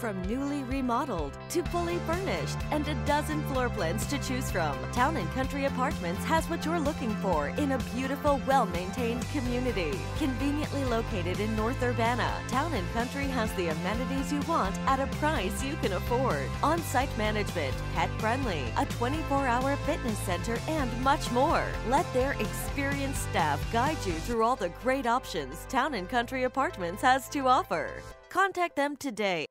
From newly remodeled to fully furnished and a dozen floor plans to choose from, Town and Country Apartments has what you're looking for in a beautiful, well-maintained community. Conveniently located in North Urbana, Town and Country has the amenities you want at a price you can afford. On-site management, pet friendly, a 24-hour fitness center, and much more. Let their experienced staff guide you through all the great options Town and Country Apartments has to offer. Contact them today